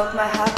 Broke my heart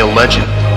a legend.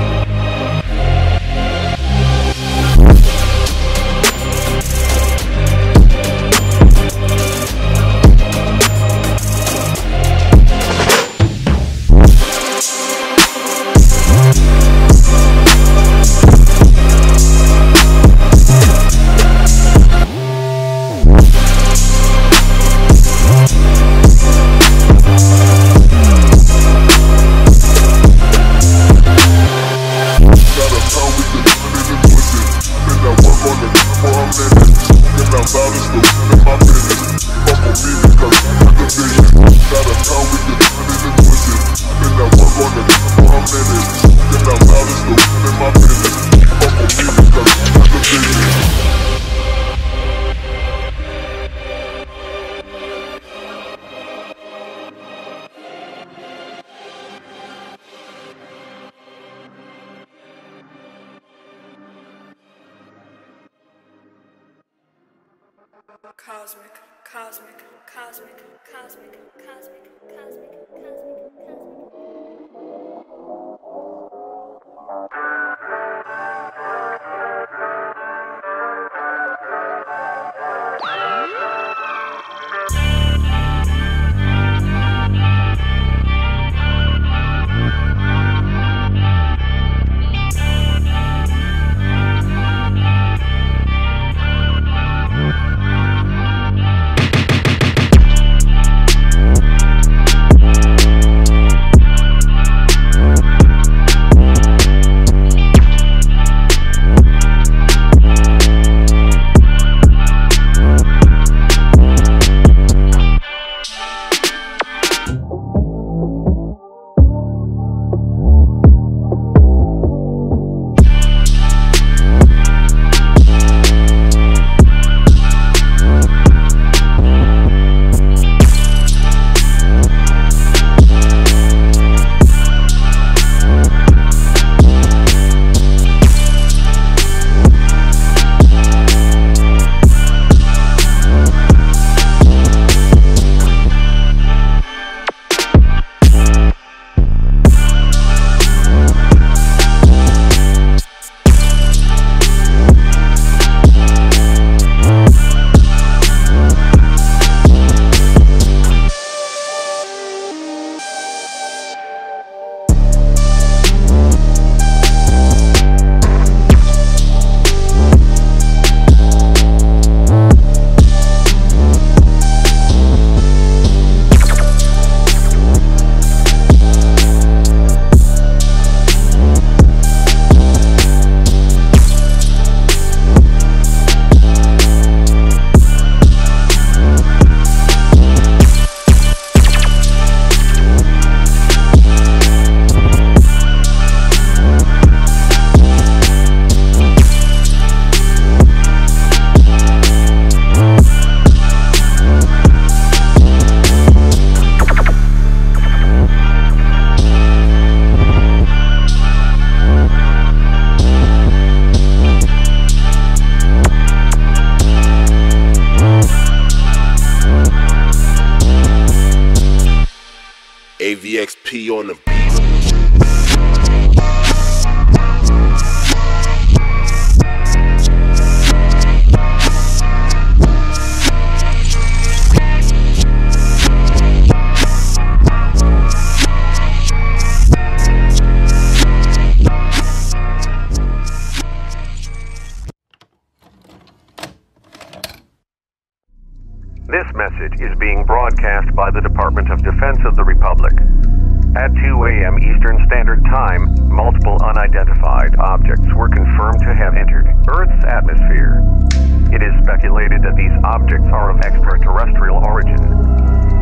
objects are of extraterrestrial origin.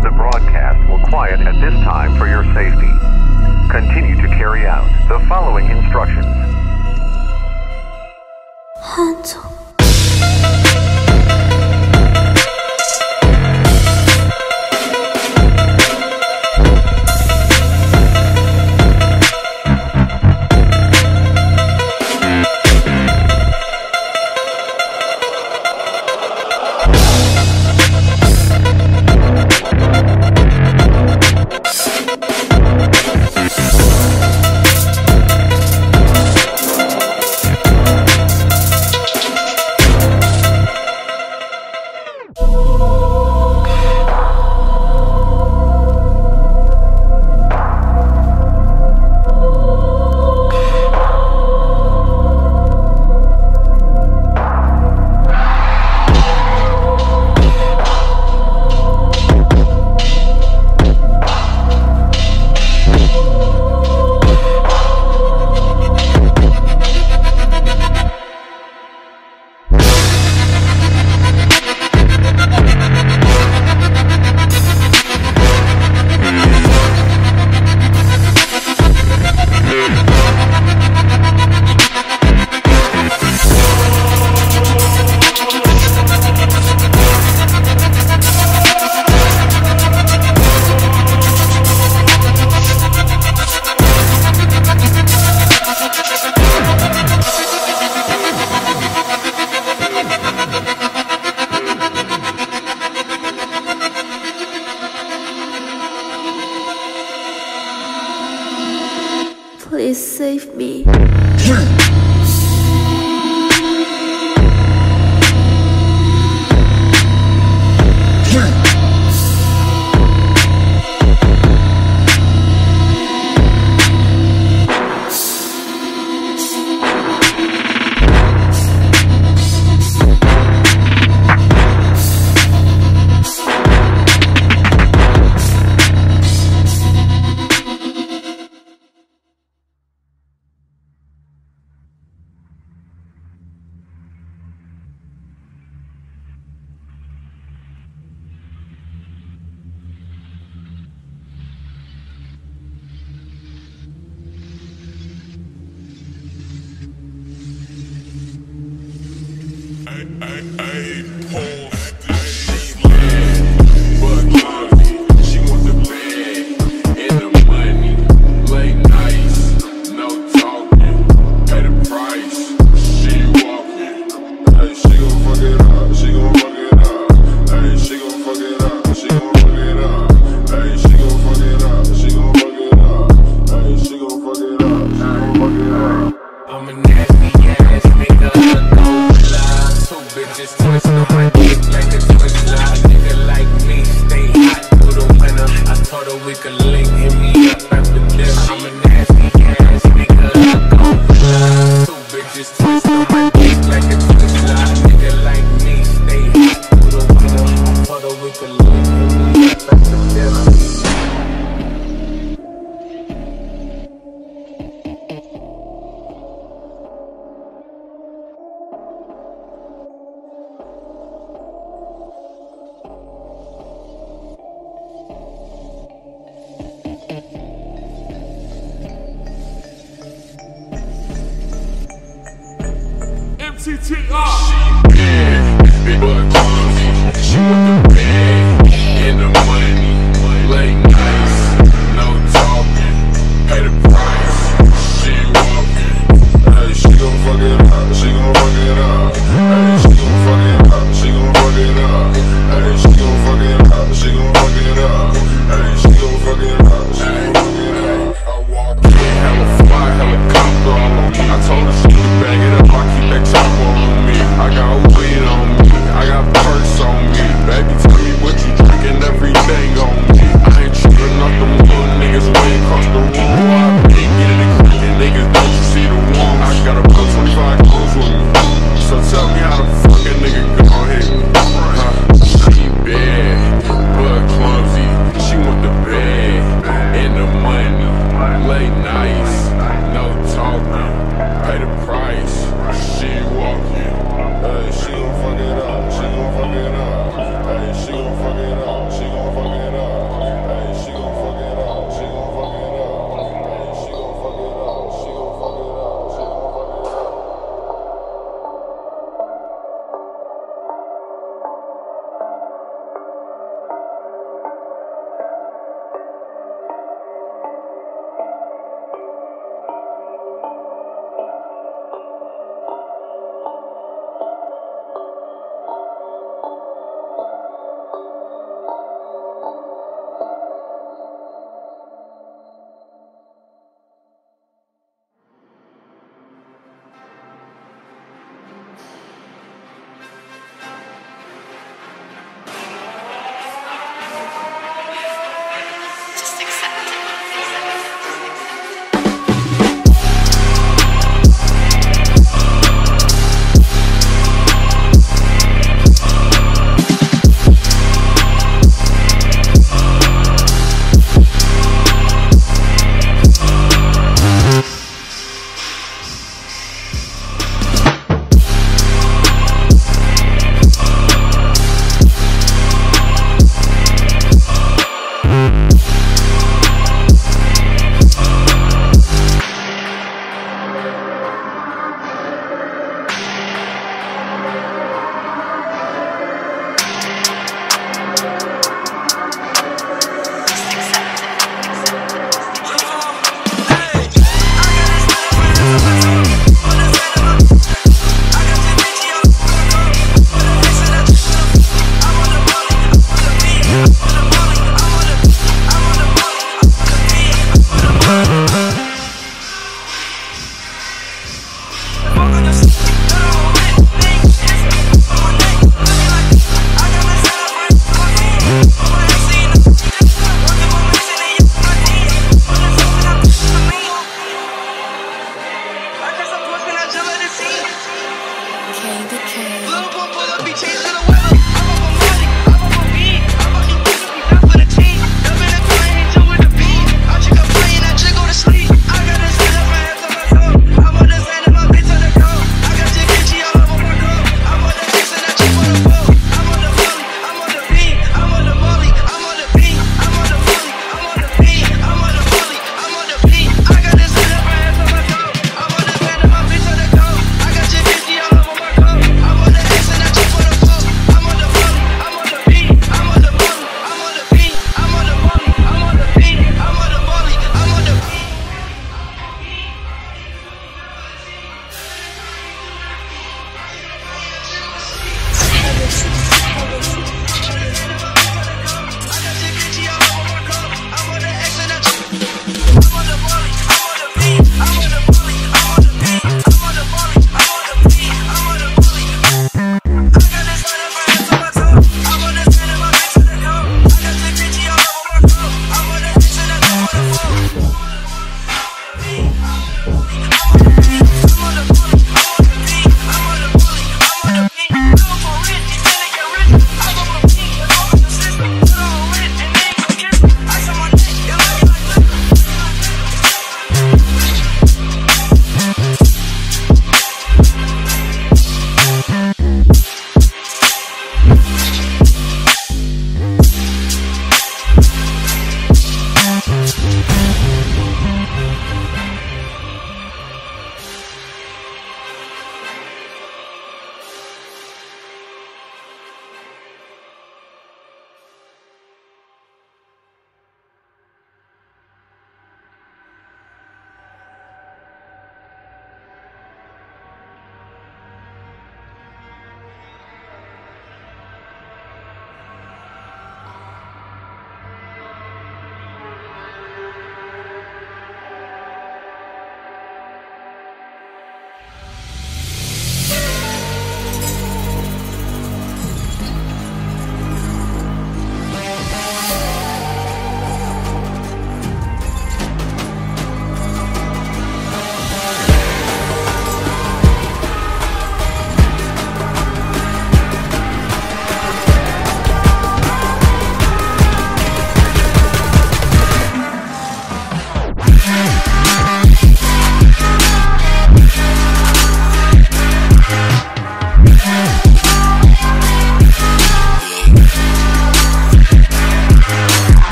The broadcast will quiet at this time for your safety. Continue to carry out the following instructions. Hansel.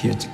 here to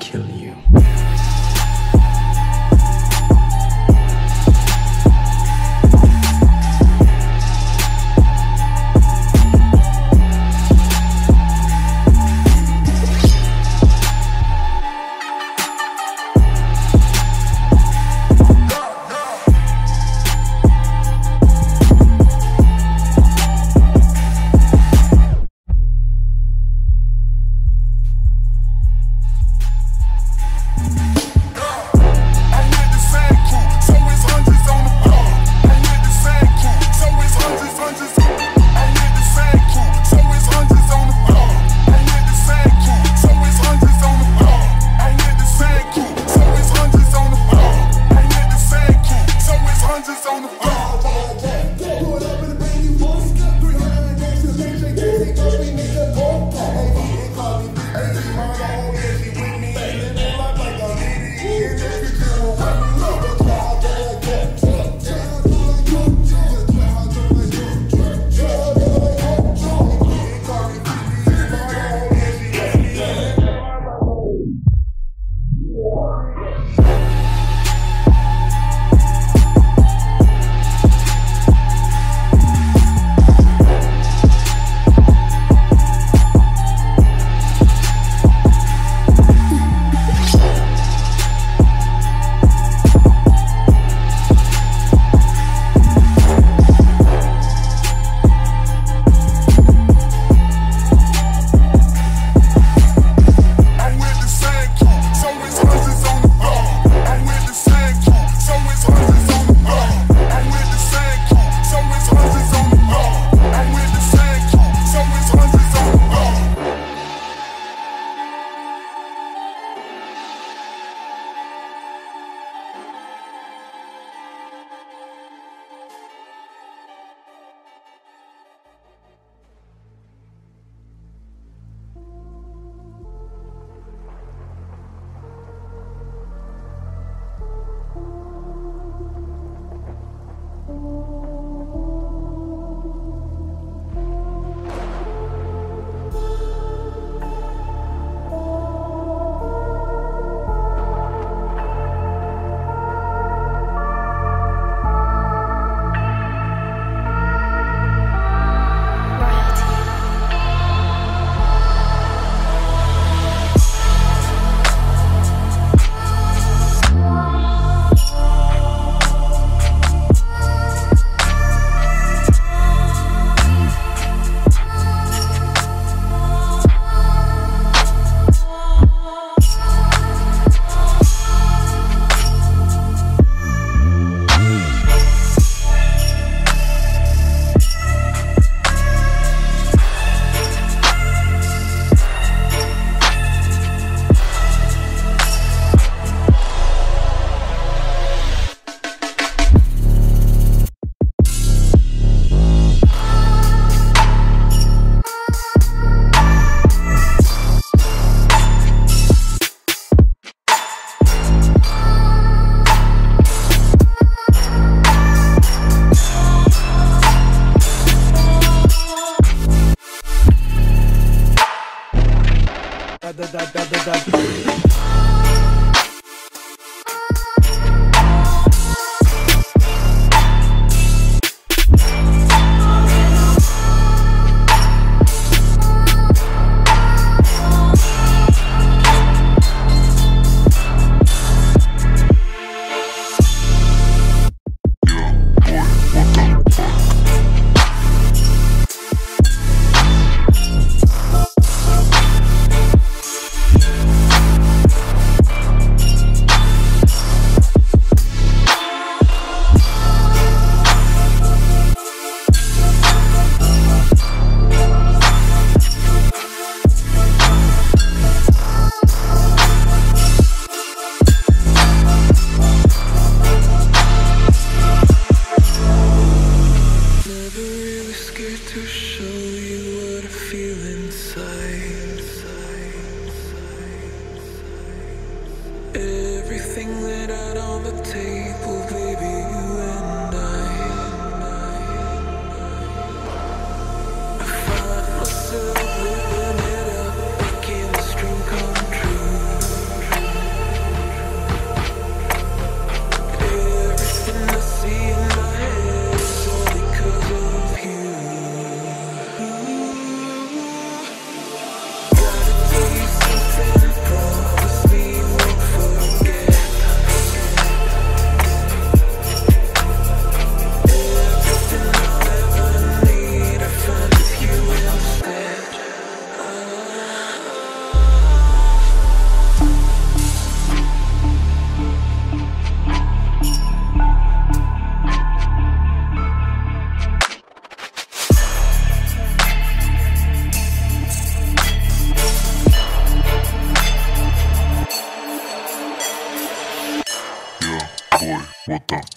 What the?